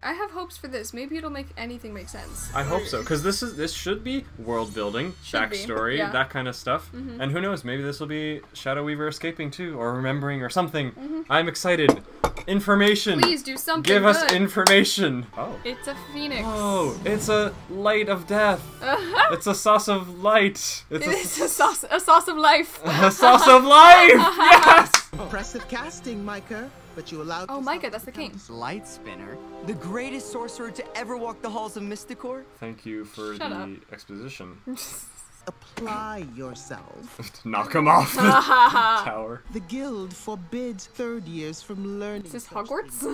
I have hopes for this. Maybe it'll make anything make sense. I hope so, because this is this should be world building, Should be, backstory, yeah. That kind of stuff. Mm-hmm. And who knows, maybe this will be Shadow Weaver escaping too, or remembering, or something. Mm-hmm. I'm excited. Information. Please do something Give us information. Oh. It's a phoenix. Oh, it's a light of death. Uh-huh. it's a sauce of light. It's a, It's a sauce, a sauce of life. a sauce of life. yes. Impressive casting, Micah. But you allowed. Oh, yourself Micah, that's the king. Light Spinner, the greatest sorcerer to ever walk the halls of Mystacor. Thank you for Shut the up. exposition. Apply yourself. Knock him off the tower. The guild forbids third years from learning. Is this Hogwarts?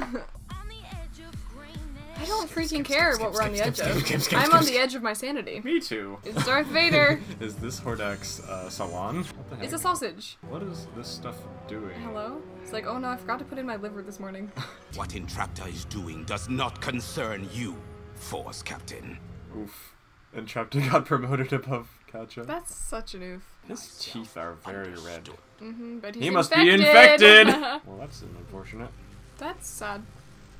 I don't freaking care what we're on the edge skip, skip, of. I'm on the edge of my sanity. Me too. It's Darth Vader. Is this Hordak's uh, salon? What the heck? It's a sausage. What is this stuff doing? Hello? It's like, oh no, I forgot to put in my liver this morning. What Entrapta is doing does not concern you, Force Captain. Oof. Entrapta got promoted above Catra. That's such an oof. His teeth are very red. Mm -hmm, But he's He must infected. be infected! well, that's unfortunate. That's sad.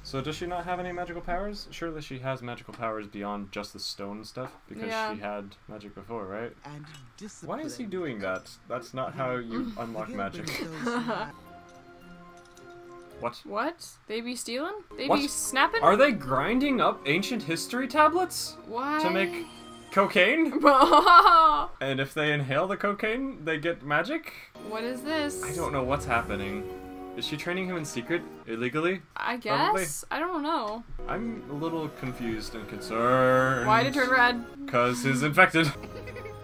So does she not have any magical powers? Surely she has magical powers beyond just the stone stuff because Yeah. she had magic before, right? And discipline. Why is he doing that? That's not how you unlock magic. What? What? They be stealing? They What? be snapping? Are they grinding up ancient history tablets Why? to make cocaine? And if they inhale the cocaine, they get magic? what is this? I don't know what's happening. Is she training him in secret illegally? I Probably. guess. I don't know. I'm a little confused and concerned. Why did it turn red? Cause he's infected.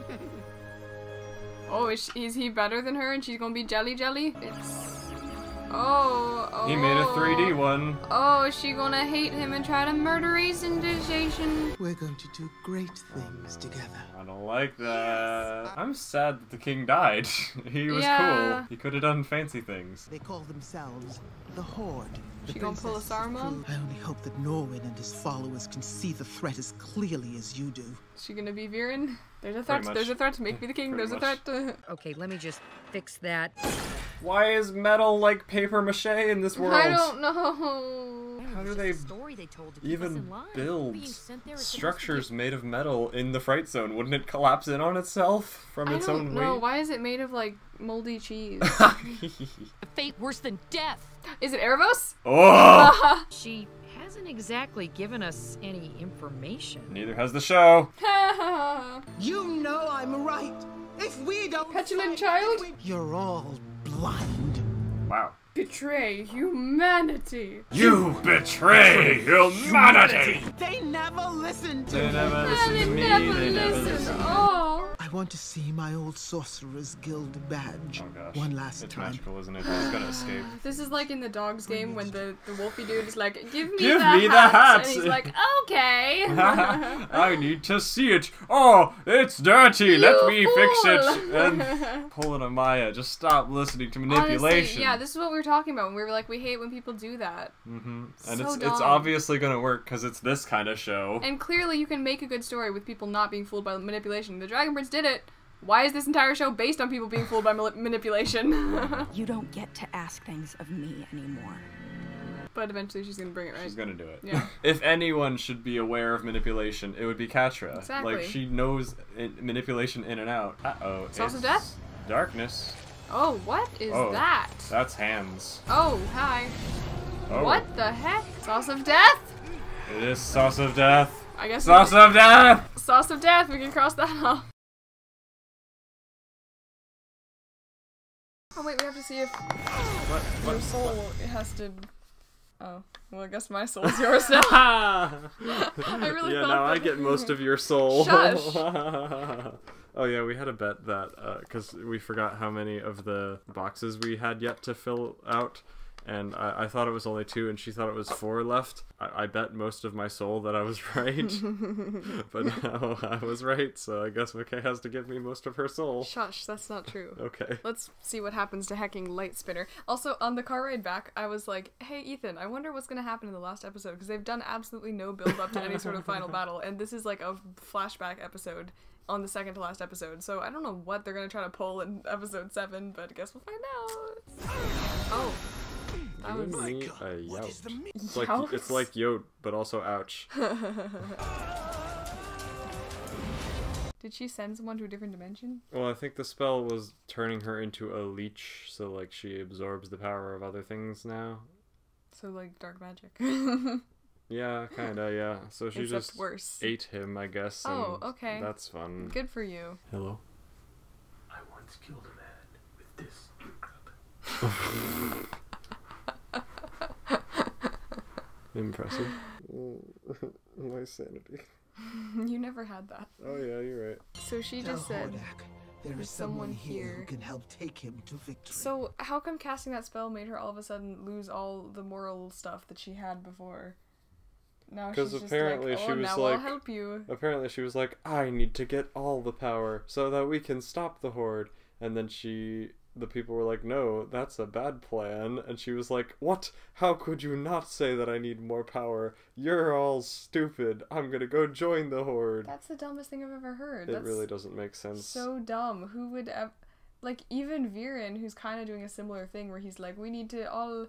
Oh, is, she, is he better than her and she's gonna be jelly jelly? It's. Oh, oh. He made a 3D one. Oh, is she gonna hate him and try to murder Ace Indecision? We're going to do great things together. I don't like that. I'm sad that the king died. he was Yeah. cool. He could have done fancy things. They call themselves the Horde. The She gonna pull a Saruman? I only hope that Norwyn and his followers can see the threat as clearly as you do. Is she gonna be Viren? There's a threat. There's a threat to make me the king. Pretty There's a much. threat. Okay, let me just fix that. Why is metal like paper mache in this world? I don't know. How do they story they told to even build Being sent there is supposed to structures made of metal in the fright zone? Wouldn't it collapse in on itself from I its own know. weight? Why is it made of like moldy cheese? a fate worse than death. is it Erebos? oh! She hasn't exactly given us any information. Neither has the show. You know I'm right. If we don't Petulant fight, child? we- You're all blind. Wow. Betray humanity. You betray humanity! They never listened to They me. never listen they to me. never They never listen. listen. Oh. I want to see my old Sorcerer's Guild badge. Oh gosh. One last it's time. magical, isn't it? He's gonna escape. This is like in the dogs game when the, the wolfy dude is like, give me Give the me the hat. hat. And he's like, okay. I need to see it. Oh, it's dirty. Let You me fix it. And pulling a Maya, just stop listening to manipulation. Honestly, yeah, this is what we were talking about when we were like, we hate when people do that. Mm-hmm. So And it's dumb. it's obviously gonna work because it's this kind of show. And clearly, you can make a good story with people not being fooled by manipulation. The Dragon Prince did it. Why is this entire show based on people being fooled by mali- manipulation? You don't get to ask things of me anymore. but eventually, she's gonna bring it right. She's gonna do it. Yeah. if anyone should be aware of manipulation, it would be Catra. Exactly. Like she knows in- manipulation in and out. Uh oh. Sauce of death? Darkness. Oh, what is Oh. that? That's hands. Oh, hi. Oh. What the heck? Sauce of death? It is sauce of death. I guess. Sauce of death. sauce of death. We can cross that off. Oh wait, we have to see if What? What? your soul has to. Oh, well, I guess my soul's yours now. I really yeah, now I get most of your soul. Shush. oh yeah, we had a bet that uh, because we forgot how many of the boxes we had yet to fill out, and I, I thought it was only two, and she thought it was four left. I, I bet most of my soul that I was right, but now I was right, so I guess Meekay has to give me most of her soul. Shush, that's not true. Okay. Let's see what happens to hacking Light Spinner. Also, on the car ride back, I was like, "Hey, Ethan, I wonder what's gonna happen in the last episode because they've done absolutely no build up to any sort of final battle, and this is like a flashback episode on the second to last episode. So I don't know what they're gonna try to pull in episode seven, but I guess we'll find out. Oh, I was Given me God, a what is the yout. me- It's like Yout? it's like yote, but also ouch. Did she send someone to a different dimension? Well, I think the spell was turning her into a leech, so like she absorbs the power of other things now. So like dark magic. Yeah, kinda, yeah. So she Except just worse. ate him, I guess. Oh, okay. That's fun. Good for you. Hello. I once killed a man with this Impressive. My sanity. you never had that. Oh yeah, you're right. So she Tell just said. Hordak there "There's someone someone here here." who can help take him to victory. So how come casting that spell made her all of a sudden lose all the moral stuff that she had before? Now 'Cause she's just apparently like, oh, she was now like- I'll help you. Apparently, she was like, "I need to get all the power so that we can stop the horde." And then she, the people were like, "No, that's a bad plan." And she was like, "What? How could you not say that I need more power? You're all stupid. I'm gonna go join the horde." That's the dumbest thing I've ever heard. it That's really doesn't make sense. so dumb. Who would ev- like even Viren, who's kind of doing a similar thing where he's like, we need to all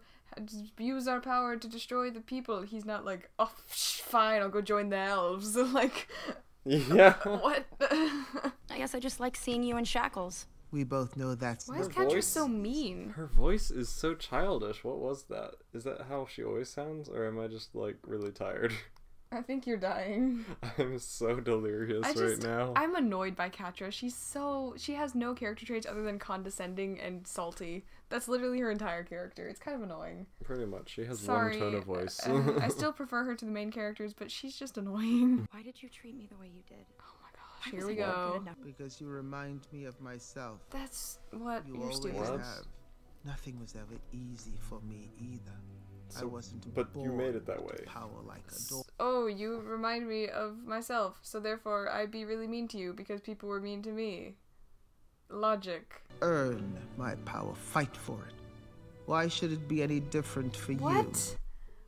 use our power to destroy the people. He's not like, oh, fine, I'll go join the elves. like, yeah. what? I guess I just like seeing you in shackles. We both know that's Why is the Catra voice- so mean? Her voice is so childish. What was that? Is that how she always sounds, or am I just like really tired? I think you're dying. I'm so delirious I right just, now. I'm annoyed by Catra. She's so, she has no character traits other than condescending and salty. That's literally her entire character. It's kind of annoying. Pretty much. She has Sorry. one tone of voice. uh, I still prefer her to the main characters, but she's just annoying. Why did you treat me the way you did? Oh my gosh, I here we go. because you remind me of myself. That's what You you're always stupid. Have. Nothing was ever easy for me either. I wasn't but you made it that way. Power like a dog. Oh, you remind me of myself, so therefore I'd be really mean to you because people were mean to me. Logic. Earn my power. Fight for it. Why should it be any different for you? What?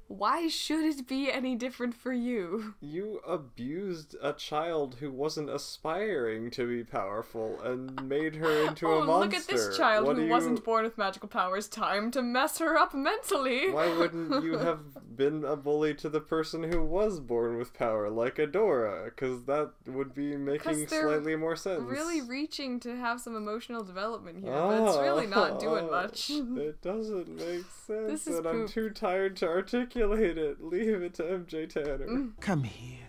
Why should it be any different for you? You abused a child who wasn't aspiring to be powerful and made her into oh, a monster. look at this child What who you- wasn't born with magical powers. Time to mess her up mentally. Why wouldn't you have been a bully to the person who was born with power, like Adora? Because that would be making slightly more sense. Really reaching to have some emotional development here, but it's really not doing Ah, much. It doesn't make sense, This is and I'm too tired to articulate it. Leave it to MJ Tanner. Mm. Come here.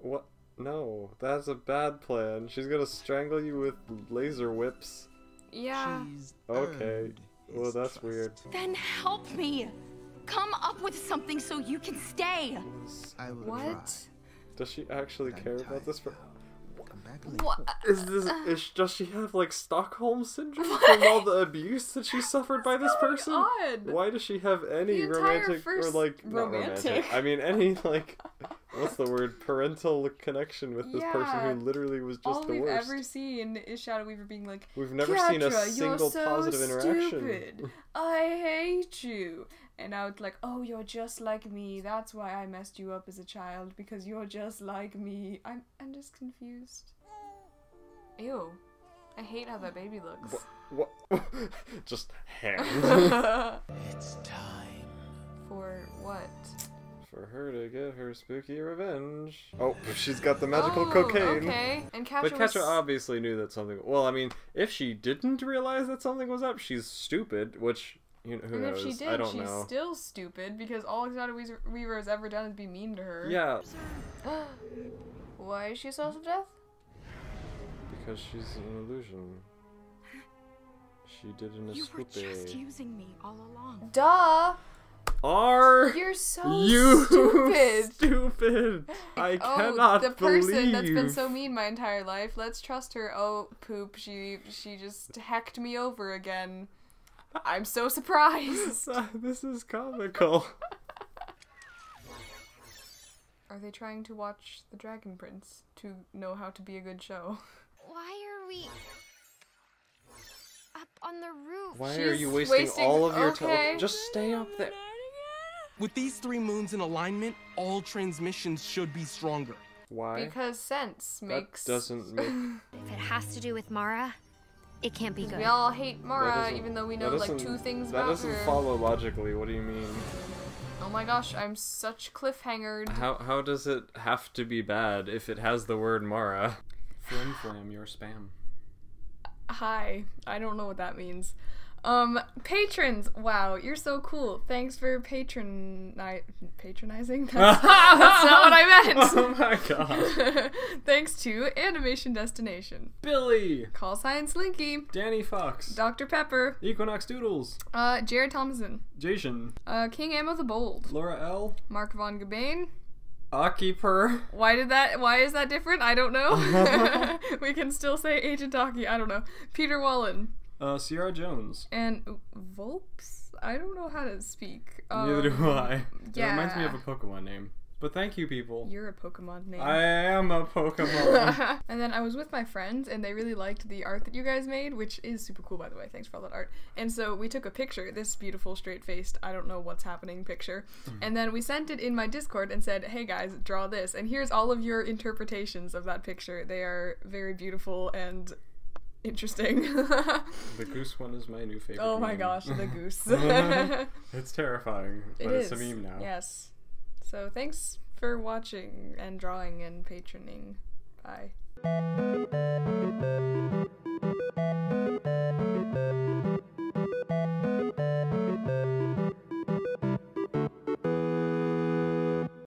What? No, that's a bad plan. She's gonna strangle you with laser whips. yeah. She's Okay. Well, that's trust. weird. Then help me! Come up with something so you can stay! I will What? try. Does she actually but I'm care about this? Per- now. Come back later. What? is this? Is does she have like Stockholm syndrome from all the abuse that she suffered by this person? on? Why does she have any The entire romantic or first like not romantic. romantic? I mean, any like what's the word? Parental connection with this person who literally was just All the we've worst. ever seen is Shadow Weaver being like, We've never seen a single you're so positive interaction. Stupid. I hate you. And I was like, oh, you're just like me. That's why I messed you up as a child because you're just like me. I'm, I'm just confused. Ew. I hate how that baby looks. What? just hair. It's time. For what? For her to get her spooky revenge. Oh, she's got the magical Oh, cocaine. Okay. And Catra But was... Obviously knew that something. Well, I mean, if she didn't realize that something was up, she's stupid. Which you know, who And knows? if she did, she's know. still stupid because all Shadow Weaver- Weaver has ever done is be mean to her. Yeah, Why is she a source of death? Because she's an illusion. She did an You were just using me all along. Duh! Are You're so you stupid. stupid? I oh, cannot the person believe. that's been so mean my entire life. Let's trust her. Oh, poop! She she just hecked me over again. I'm so surprised. this is comical. Are they trying to watch The Dragon Prince to know how to be a good show? Why are we up on the roof? Why are you wasting, wasting- all of your okay. time? Just stay up there. With these three moons in alignment, all transmissions should be stronger. Why? Because sense makes. that makes doesn't make. If it has to do with Mara, It can't be good. We all hate Mara, even though we know like doesn't- two things That doesn't follow logically. What do you mean? Oh my gosh, I'm such cliffhangered. How how does it have to be bad if it has the word Mara? Flim flam, your spam. Hi. I don't know what that means. Um, patrons. Wow, you're so cool. Thanks for patron patronizing. That's, that's not what I meant. Oh my god. Thanks to Animation Destination, Billy, Call Sign Slinky, Danny Fox, Dr. Pepper, Equinox Doodles, uh, Jared Thomason, Jason, uh, King Ammo the Bold, Laura L, Mark Von Gabane. Akiper, Why did that? Why is that different? I don't know. we can still say Agent Taki. I don't know. Peter Wallen uh, Sierra Jones. and Volps. I don't know how to speak. Neither do Um, I. It reminds me of a Pokemon name. But thank you, people. You're a Pokemon name. I am a Pokemon. and then I was with my friends, and they really liked the art that you guys made, which is super cool, by the way. Thanks for all that art. And so we took a picture, this beautiful, straight faced, I don't know what's happening picture. Mm-hmm. And then we sent it in my Discord and said, hey guys, draw this. And here's all of your interpretations of that picture. They are very beautiful and interesting. the goose one is my new favorite. oh my meme. gosh, the goose. it's terrifying, but is. it's a meme now. Yes. So thanks for watching and drawing and patroning. Bye.